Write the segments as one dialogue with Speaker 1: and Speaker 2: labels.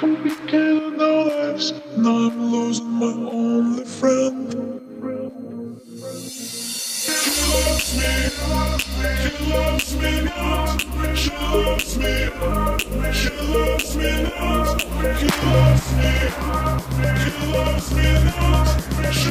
Speaker 1: Don't be killing our lives, and I'm losing my only friend. She loves me, she loves me now. She loves me, she loves me now. She loves me, she loves me now. She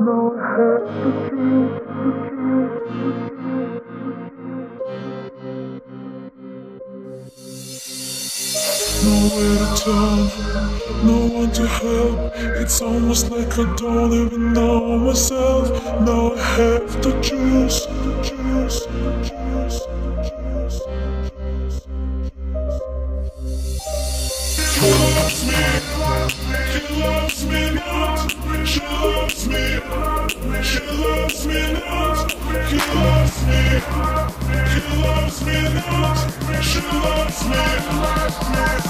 Speaker 1: no head. Nowhere to turn, no one to help. It's almost like I don't even know myself. Now I have to choose, to choose, to choose, choose. To choose. me. He loves me not. She loves me.